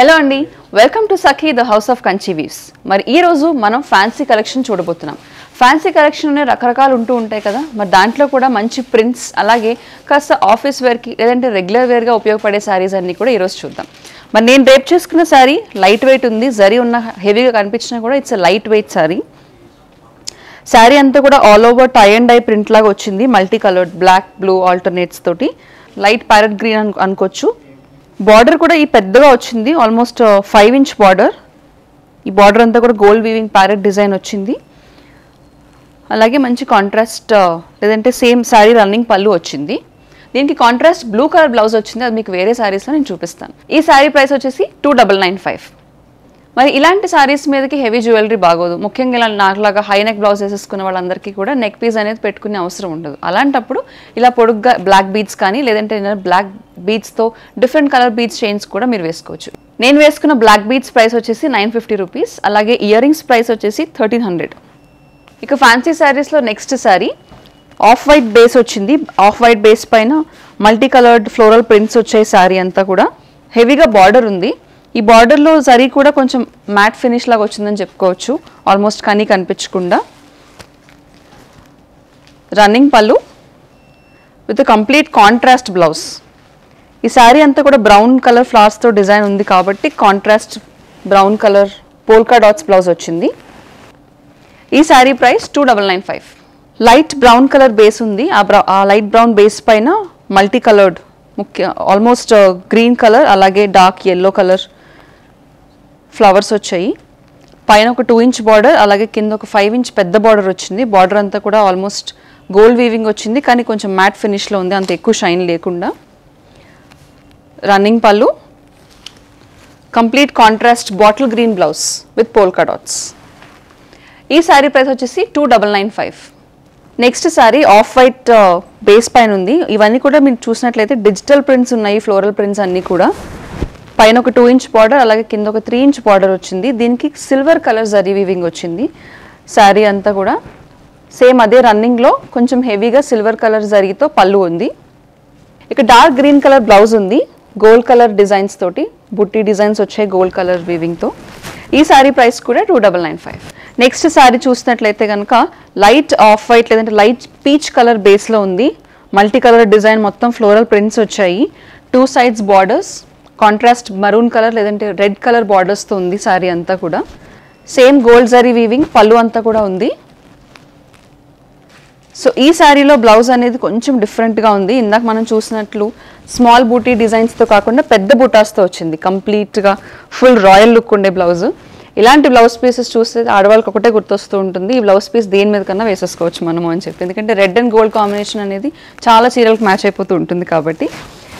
Hello అండి. Welcome to Sakhi the house of Kanchi weaves మరి ఈరోజు మనం ఫ్యాన్సీ కలెక్షన్ చూడబోతున్నాం. ఫ్యాన్సీ కలెక్షన్లోనే రకరకాలు ఉంటూ ఉంటాయి కదా. మరి దాంట్లో కూడా మంచి ప్రింట్స్ అలాగే కాస్త ఆఫీస్ వేర్కి లేదంటే రెగ్యులర్ వేర్గా ఉపయోగపడే శారీస్ అన్నీ కూడా ఈరోజు చూద్దాం. మరి నేను రేపు చేసుకున్న శారీ లైట్ వెయిట్ ఉంది. జరీ ఉన్న హెవీగా కనిపించినా కూడా it's light weight sari sari అంతా కూడా all over tie and dye print లాగా వచ్చింది. Multi coloured black blue alternates తోటి లైట్ ప్యారెట్ గ్రీన్ అనుకోవచ్చు. బార్డర్ కూడా ఈ పెద్దగా వచ్చింది. Almost five inch border. ఈ బార్డర్ అంతా కూడా గోల్డ్ వీవింగ్ ప్యారెట్ డిజైన్ వచ్చింది. అలాగే మంచి కాంట్రాస్ట్ లేదంటే సేమ్ శారీ రన్నింగ్ పళ్ళు వచ్చింది. దీనికి కాంట్రాస్ట్ బ్లూ కలర్ బ్లౌజ్ వచ్చింది. అది మీకు వేరే శారీస్లో నేను చూపిస్తాను. ఈ శారీ ప్రైస్ వచ్చేసి టూ డబల్ నైన్ ఫైవ్ మరి ఇలాంటి సారీస్ మీదకి హెవీ జ్యువెలరీ బాగోదు. ముఖ్యంగా ఇలా నాకులాగా హై నెక్ బ్లౌజ్ వేసేసుకున్న వాళ్ళందరికీ కూడా నెక్ పీస్ అనేది పెట్టుకునే అవసరం ఉండదు. అలాంటప్పుడు ఇలా పొడుగ్గా బ్లాక్ బీడ్స్ కానీ లేదంటే బ్లాక్ బీడ్స్తో డిఫరెంట్ కలర్ బీడ్స్ చైన్స్ కూడా మీరు వేసుకోవచ్చు. నేను వేసుకున్న బ్లాక్ బీడ్స్ ప్రైస్ వచ్చేసి నైన్ ఫిఫ్టీ రూపీస్ అలాగే ఇయర్ రింగ్స్ ప్రైస్ వచ్చేసి థర్టీన్ హండ్రెడ్ ఇక ఫ్యాన్సీ శారీస్లో next sari off white base వచ్చింది. ఆఫ్ వైట్ బేస్ పైన మల్టీ కలర్డ్ ఫ్లోరల్ ప్రింట్స్ వచ్చే శారీ అంతా కూడా హెవీగా బార్డర్ ఉంది. ఈ బార్డర్లో జరీ కూడా కొంచెం మ్యాట్ ఫినిష్ లాగా వచ్చిందని చెప్పుకోవచ్చు. ఆల్మోస్ట్ కానీ కనిపించకుండా. రన్నింగ్ పళ్ళు విత్ కంప్లీట్ కాంట్రాస్ట్ బ్లౌజ్. ఈ శారీ అంతా కూడా బ్రౌన్ కలర్ ఫ్లవర్స్తో డిజైన్ ఉంది కాబట్టి contrast brown colour polka dots blouse వచ్చింది. ఈ sari price two double nine five. Light brown colour base ఉంది. ఆ బ్రౌ ఆ లైట్ బ్రౌన్ బేస్ పైన మల్టీ కలర్డ్ ముఖ్య ఆల్మోస్ట్ గ్రీన్ కలర్ అలాగే డార్క్ ఎల్లో కలర్ ఫ్లవర్స్ వచ్చాయి. పైన ఒక టూ ఇంచ్ బార్డర్ అలాగే కింద ఒక ఫైవ్ ఇంచ్ పెద్ద బార్డర్ వచ్చింది. బార్డర్ అంతా కూడా ఆల్మోస్ట్ గోల్డ్ వీవింగ్ వచ్చింది కానీ కొంచెం మ్యాట్ ఫినిష్లో ఉంది. అంత ఎక్కువ షైన్ లేకుండా. రన్నింగ్ పళ్ళు. Complete contrast bottle green blouse with polka dots ఈ శారీ ప్రైస్ వచ్చేసి two double nine five next sari off white base పైన ఉంది. ఇవన్నీ కూడా మీరు చూసినట్లయితే డిజిటల్ ప్రింట్స్ ఉన్నాయి ఫ్లోరల్ ప్రింట్స్ అన్నీ కూడా. పైన ఒక టూ ఇంచ్ బార్డర్ అలాగే కింద ఒక త్రీ ఇంచ్ బార్డర్ వచ్చింది. దీనికి సిల్వర్ కలర్ జరీ వీవింగ్ వచ్చింది. శారీ అంతా కూడా సేమ్ అదే రన్నింగ్లో కొంచెం హెవీగా సిల్వర్ కలర్ జరీతో పళ్ళు ఉంది. ఇక డార్క్ గ్రీన్ కలర్ బ్లౌజ్ ఉంది. గోల్డ్ కలర్ డిజైన్స్ తోటి బుట్టి డిజైన్స్ వచ్చాయి గోల్డ్ కలర్ వీవింగ్తో ఈ శారీ ప్రైస్ కూడా two double nine five next sari చూసినట్లయితే కనుక లైట్ ఆఫ్ వైట్ లేదంటే లైట్ పీచ్ కలర్ బేస్లో ఉంది. మల్టీ కలర్ డిజైన్ మొత్తం ఫ్లోరల్ ప్రింట్స్ వచ్చాయి. Two sides borders contrast maroon colour లేదంటే రెడ్ కలర్ బార్డర్స్తో ఉంది శారీ అంతా కూడా. సేమ్ గోల్డ్ జరీ వీవింగ్ పళ్ళు అంతా కూడా ఉంది. సో ఈ శారీలో బ్లౌజ్ అనేది కొంచెం డిఫరెంట్గా ఉంది. ఇందాక మనం చూసినట్లు స్మాల్ బూటీ డిజైన్స్తో కాకుండా పెద్ద బుటాస్తో వచ్చింది. కంప్లీట్గా ఫుల్ రాయల్ లుక్ ఉండే బ్లౌజ్ ఇలాంటి బ్లౌజ్ పీసెస్ చూస్తే ఆడవాళ్ళకి ఒకటే గుర్తొస్తూ ఉంటుంది. ఈ బ్లౌజ్ పీస్ దేని మీద కన్నా వేసేసుకోవచ్చు మనము అని చెప్పి. ఎందుకంటే రెడ్ అండ్ గోల్డ్ కాంబినేషన్ అనేది చాలా చీరలకు మ్యాచ్ అయిపోతూ ఉంటుంది కాబట్టి.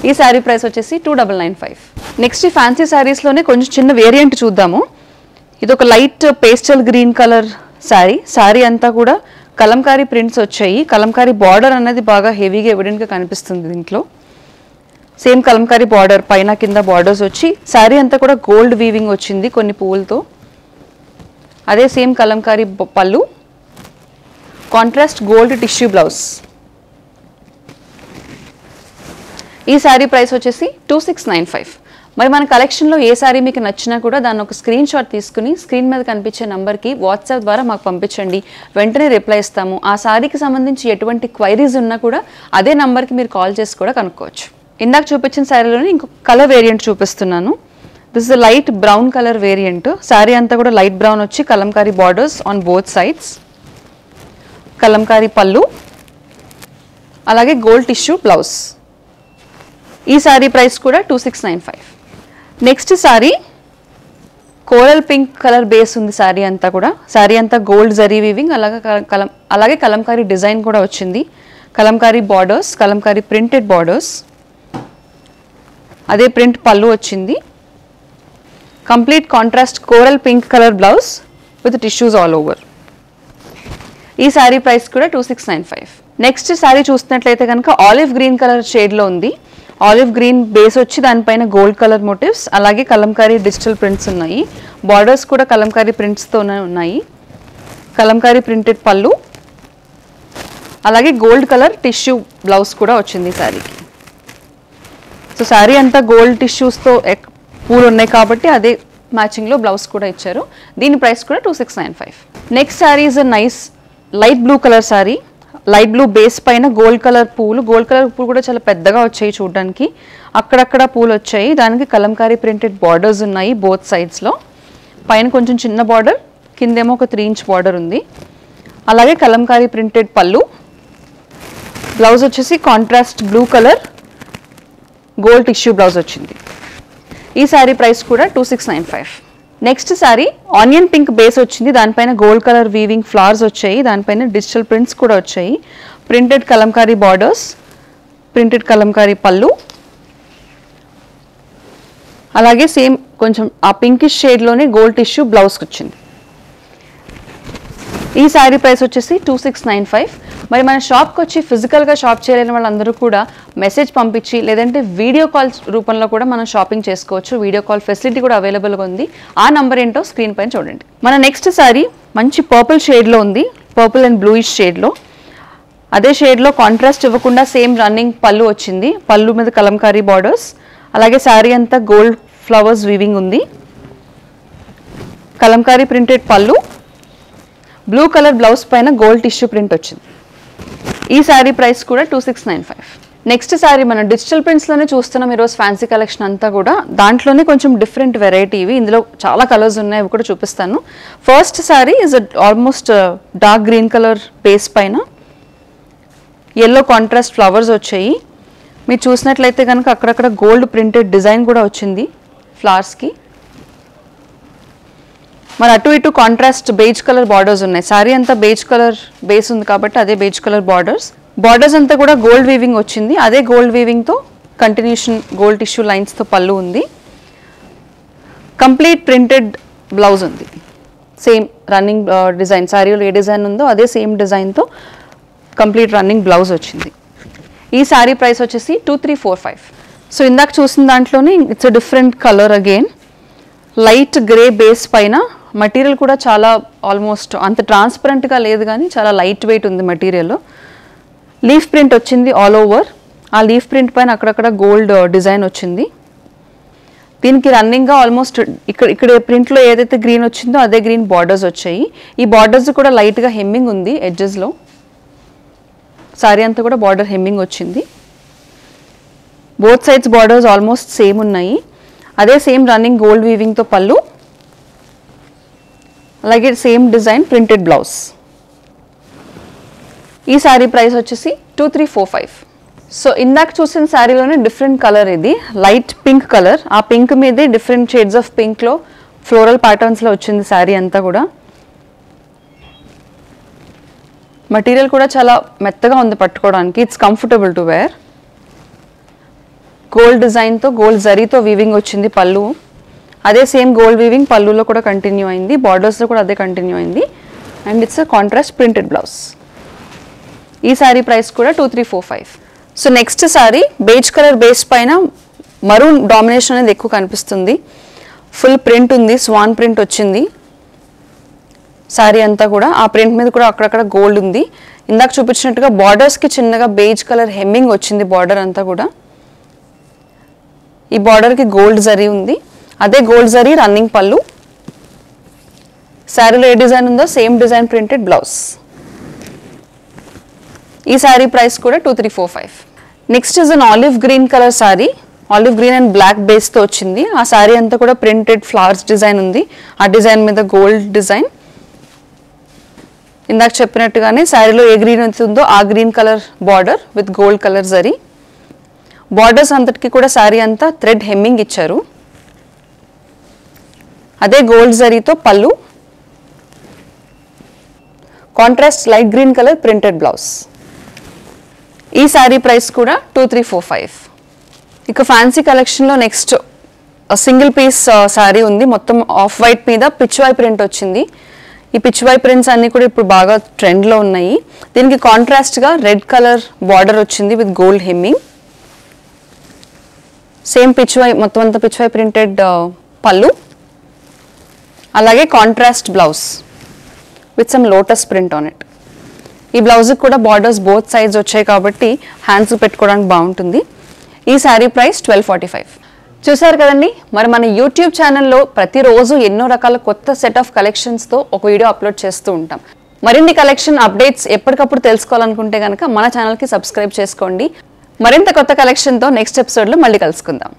ఈ శారీ ప్రైస్ వచ్చేసి two double nine five next ఈ ఫ్యాన్సీ శారీస్లోనే కొంచెం చిన్న వేరియంట్ చూద్దాము. ఇది ఒక light pastel green colour sari sari అంతా కూడా కలంకారీ ప్రింట్స్ వచ్చాయి. కలంకారీ బార్డర్ అనేది బాగా హెవీగా ఎవిడెంట్గా కనిపిస్తుంది దీంట్లో. సేమ్ కలంకారీ బార్డర్ పైన కింద బార్డర్స్ వచ్చి శారీ అంతా కూడా గోల్డ్ వీవింగ్ వచ్చింది కొన్ని పువ్వులతో అదే సేమ్ కలంకారీ పళ్ళు. కాంట్రాస్ట్ గోల్డ్ టిష్యూ బ్లౌజ్ ఈ శారీ ప్రైస్ వచ్చేసి టూ సిక్స్ నైన్ ఫైవ్ మరి మన కలెక్షన్లో ఏ శారీ మీకు నచ్చినా కూడా దాన్ని ఒక స్క్రీన్ షాట్ తీసుకుని స్క్రీన్ మీద కనిపించే నంబర్కి వాట్సాప్ ద్వారా మాకు పంపించండి. వెంటనే రిప్లై ఇస్తాము. ఆ శారీకి సంబంధించి ఎటువంటి క్వైరీస్ ఉన్నా కూడా అదే నంబర్కి మీరు కాల్ చేసి కూడా కనుక్కోవచ్చు. ఇందాక చూపించిన శారీలోనే ఇంకొక కలర్ వేరియంట్ చూపిస్తున్నాను. This is light brown colour variant sari అంతా కూడా లైట్ బ్రౌన్ వచ్చి Kalamkari borders on both sides Kalamkari పళ్ళు. అలాగే గోల్డ్ టిష్యూ బ్లౌజ్ ఈ శారీ ప్రైస్ కూడా two six nine five next sari coral pink colour base ఉంది శారీ అంతా కూడా. శారీ అంతా గోల్డ్ జరీ వీవింగ్ అలాగే కల- కలం అలాగే కలంకారీ డిజైన్ కూడా వచ్చింది. Kalamkari borders Kalamkari printed borders అదే ప్రింట్ పళ్ళు వచ్చింది. Complete contrast coral pink colour blouse with tissues all over ఈ శారీ ప్రైస్ కూడా two six nine five next sari చూసినట్లయితే కనుక ఆలివ్ గ్రీన్ కలర్ షేడ్లో ఉంది. ఆలివ్ గ్రీన్ బేస్ వచ్చి దానిపైన గోల్డ్ కలర్ మోటివ్స్ అలాగే కలంకారీ డిజిటల్ ప్రింట్స్ ఉన్నాయి. బార్డర్స్ కూడా కలంకారీ ప్రింట్స్తోనే ఉన్నాయి. కలంకారీ ప్రింటెడ్ పళ్ళు అలాగే గోల్డ్ కలర్ టిష్యూ బ్లౌజ్ కూడా వచ్చింది శారీకి. సో శారీ అంతా గోల్డ్ టిష్యూస్తో పూలు ఉన్నాయి కాబట్టి అదే మ్యాచింగ్లో బ్లౌజ్ కూడా ఇచ్చారు. దీని ప్రైస్ కూడా two six nine five next sari is a nice light blue colour sari. Light blue base పైన గోల్డ్ కలర్ పూలు. గోల్డ్ కలర్ పూలు కూడా చాలా పెద్దగా వచ్చాయి చూడడానికి. అక్కడక్కడ పూలు వచ్చాయి. దానికి కలంకారీ ప్రింటెడ్ బార్డర్స్ ఉన్నాయి బోత్ సైడ్స్లో పైన కొంచెం చిన్న బార్డర్ కిందేమో ఒక త్రీ ఇంచ్ బార్డర్ ఉంది. అలాగే కలంకారీ ప్రింటెడ్ పళ్ళు. బ్లౌజ్ వచ్చేసి contrast blue colour gold tissue blouse వచ్చింది. ఈ శారీ ప్రైస్ కూడా two six nine five next sari onion pink base వచ్చింది. దానిపైన గోల్డ్ కలర్ వీవింగ్ ఫ్లవర్స్ వచ్చాయి. దానిపైన డిజిటల్ ప్రింట్స్ కూడా వచ్చాయి. Printed Kalamkari borders printed Kalamkari పళ్ళు అలాగే సేమ్ కొంచెం ఆ పింకిష్ షేడ్లోనే గోల్డ్ టిష్యూ బ్లౌజ్కి వచ్చింది. ఈ శారీ ప్రైస్ వచ్చేసి టూ సిక్స్ నైన్ ఫైవ్ మరి మన షాప్కి వచ్చి ఫిజికల్గా షాప్ చేయలేని వాళ్ళందరూ కూడా మెసేజ్ పంపించి లేదంటే వీడియో కాల్ రూపంలో కూడా మనం షాపింగ్ చేసుకోవచ్చు. వీడియో కాల్ ఫెసిలిటీ కూడా అవైలబుల్గా ఉంది. ఆ నంబర్ ఏంటో స్క్రీన్ పైన చూడండి. మన నెక్స్ట్ శారీ మంచి పర్పుల్ షేడ్లో ఉంది. పర్పుల్ అండ్ బ్లూయిష్ షేడ్లో. అదే షేడ్లో కాంట్రాస్ట్ ఇవ్వకుండా సేమ్ రన్నింగ్ పళ్ళు వచ్చింది. పళ్ళు మీద కలంకారీ బార్డర్స్. అలాగే శారీ అంతా గోల్డ్ ఫ్లవర్స్ వీవింగ్ ఉంది. కలంకారీ ప్రింటెడ్ పళ్ళు. బ్లూ కలర్ బ్లౌజ్ పైన గోల్డ్ టిష్యూ ప్రింట్ వచ్చింది. ఈ శారీ ప్రైస్ కూడా two six nine five. Next sari మనం డిజిటల్ ప్రింట్స్లోనే చూస్తున్నాం ఈరోజు ఫ్యాన్సీ కలెక్షన్ అంతా కూడా. దాంట్లోనే కొంచెం డిఫరెంట్ వెరైటీ ఇవి ఇందులో చాలా కలర్స్ ఉన్నాయి అవి కూడా చూపిస్తాను. First sari is almost dark green colour base పైన. ఎల్లో కాంట్రాస్ట్ ఫ్లవర్స్ వచ్చాయి. మీరు చూసినట్లయితే కనుక అక్కడక్కడ గోల్డ్ ప్రింటెడ్ డిజైన్ కూడా వచ్చింది ఫ్లవర్స్కి మరి అటు ఇటు కాంట్రాస్ట్ బేజ్ కలర్ బార్డర్స్ ఉన్నాయి. సారీ అంతా బేజ్ కలర్ బేస్ ఉంది కాబట్టి అదే బేజ్ కలర్ బార్డర్స్ బార్డర్స్ అంతా కూడా గోల్డ్ వీవింగ్ వచ్చింది. అదే గోల్డ్ వీవింగ్తో కంటిన్యూషన్ గోల్డ్ టిష్యూ లైన్స్తో పళ్ళు ఉంది. కంప్లీట్ ప్రింటెడ్ బ్లౌజ్ ఉంది. సేమ్ రన్నింగ్ డిజైన్ శారీలో ఏ డిజైన్ ఉందో అదే సేమ్ డిజైన్తో కంప్లీట్ రన్నింగ్ బ్లౌజ్ వచ్చింది. ఈ శారీ ప్రైస్ వచ్చేసి two three four five so ఇందాక చూసిన దాంట్లోనే it's different colour again light grey base పైన మటీరియల్ కూడా చాలా ఆల్మోస్ట్ అంత ట్రాన్స్పరెంట్గా లేదు కానీ చాలా లైట్ వెయిట్ ఉంది మటీరియల్ లీఫ్ ప్రింట్ వచ్చింది ఆల్ ఓవర్ ఆ లీఫ్ ప్రింట్ పైన అక్కడక్కడ గోల్డ్ డిజైన్ uh, వచ్చింది. దీనికి రన్నింగ్గా ఆల్మోస్ట్ ఇక్కడ ఇక్కడ ప్రింట్లో ఏదైతే గ్రీన్ వచ్చిందో అదే గ్రీన్ బార్డర్స్ వచ్చాయి. ఈ బార్డర్స్ కూడా లైట్గా హెమ్మింగ్ ఉంది ఎడ్జెస్లో సారీ అంతా కూడా బార్డర్ హెమ్మింగ్ వచ్చింది. Both sides borders almost same ఉన్నాయి. అదే సేమ్ రన్నింగ్ గోల్డ్ వీవింగ్తో పళ్ళు. అలాగే సేమ్ డిజైన్ ప్రింటెడ్ బ్లౌజ్. ఈ శారీ ప్రైస్ వచ్చేసి two three four five so ఇందాక చూసిన శారీలోనే డిఫరెంట్ కలర్ ఇది లైట్ పింక్ కలర్. ఆ పింక్ మీదే డిఫరెంట్ షేడ్స్ ఆఫ్ పింక్లో ఫ్లోరల్ ప్యాటర్న్స్లో వచ్చింది శారీ అంతా కూడా. మటీరియల్ కూడా చాలా మెత్తగా ఉంది పట్టుకోవడానికి. It's comfortable to wear gold డిజైన్తో గోల్డ్ జరీతో వీవింగ్ వచ్చింది పళ్ళు. అదే సేమ్ గోల్డ్ వీవింగ్ పళ్ళులో కూడా కంటిన్యూ అయింది బార్డర్స్లో కూడా అదే కంటిన్యూ అయింది. And it's contrast printed blouse ఈ శారీ ప్రైస్ కూడా two three four five so next sari beige colour base పైన మరూన్ డామినేషన్ అనేది ఎక్కువ కనిపిస్తుంది. ఫుల్ ప్రింట్ ఉంది స్వాన్ ప్రింట్ వచ్చింది. శారీ అంతా కూడా ఆ ప్రింట్ మీద కూడా అక్కడక్కడ గోల్డ్ ఉంది. ఇందాక చూపించినట్టుగా బార్డర్స్కి చిన్నగా బేజ్ కలర్ హెమ్మింగ్ వచ్చింది బార్డర్ అంతా కూడా. ఈ బార్డర్కి గోల్డ్ జరీ ఉంది. అదే గోల్డ్ జరీ రన్నింగ్ పళ్ళు. శారీలో ఏ డిజైన్ ఉందో సేమ్ డిజైన్ ప్రింటెడ్ బ్లౌజ్. ఈ శారీ ప్రైస్ కూడా two three four five. Next is an olive green colour sari. Olive green and black బేస్తో వచ్చింది. ఆ శారీ అంతా కూడా ప్రింటెడ్ ఫ్లవర్స్ డిజైన్ ఉంది. ఆ డిజైన్ మీద గోల్డ్ డిజైన్. ఇందాక చెప్పినట్టుగానే శారీలో ఏ గ్రీన్ ఉందో ఆ green colour border with gold colour zari. Borders అంతటికి కూడా శారీ అంతా థ్రెడ్ హెమ్మింగ్ ఇచ్చారు. అదే గోల్డ్ జరీతో పళ్ళు. Contrast light green colour printed blouse ఈ శారీ ప్రైస్ కూడా టూ త్రీ ఫోర్ ఫైవ్ ఇక ఫ్యాన్సీ కలెక్షన్లో నెక్స్ట్ సింగిల్ పీస్ శారీ ఉంది. మొత్తం ఆఫ్ వైట్ మీద పిచ్వాయ్ ప్రింట్ వచ్చింది. ఈ పిచ్వాయ్ ప్రింట్స్ అన్నీ కూడా ఇప్పుడు బాగా ట్రెండ్లో ఉన్నాయి. దీనికి కాంట్రాస్ట్గా రెడ్ కలర్ బార్డర్ వచ్చింది with gold hemming same pichwai మొత్తం అంతా పిచ్వాయ్ ప్రింటెడ్ పళ్ళు. అలాగే contrast blouse with some lotus print on it ఈ బ్లౌజ్కి కూడా బార్డర్స్ బోత్ సైడ్స్ వచ్చాయి కాబట్టి హ్యాండ్స్ పెట్టుకోవడానికి బాగుంటుంది. ఈ sari price twelve forty five చూసారు కదండి? మరి మన యూట్యూబ్ ఛానల్లో ప్రతిరోజు ఎన్నో రకాల కొత్త సెట్ ఆఫ్ కలెక్షన్స్తో ఒక వీడియో అప్లోడ్ చేస్తూ ఉంటాం. మరిన్ని కలెక్షన్ అప్డేట్స్ ఎప్పటికప్పుడు తెలుసుకోవాలనుకుంటే కనుక మన ఛానల్కి సబ్స్క్రైబ్ చేసుకోండి. మరింత కొత్త కలెక్షన్తో నెక్స్ట్ ఎపిసోడ్లో మళ్ళీ కలుసుకుందాం.